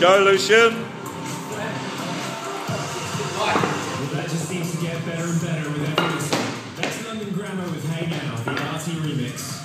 go, Lucian. That just seems to get better and better with every listen. That's London Grammar with Hey Now, the Arty remix.